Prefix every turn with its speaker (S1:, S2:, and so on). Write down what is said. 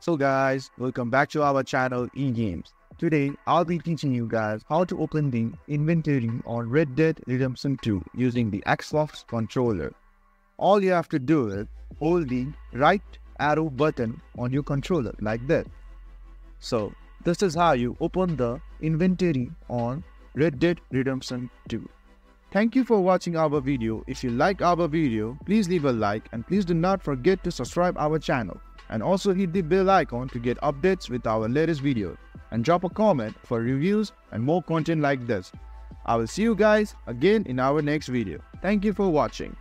S1: So guys, welcome back to our channel eGames. Today, I'll be teaching you guys how to open the inventory on Red Dead Redemption 2 using the Xbox controller. All you have to do is hold the right arrow button on your controller like that. So, this is how you open the inventory on Red Dead Redemption 2. Thank you for watching our video. If you like our video, please leave a like and please do not forget to subscribe our channel and also hit the bell icon to get updates with our latest videos and drop a comment for reviews and more content like this. I will see you guys again in our next video. Thank you for watching.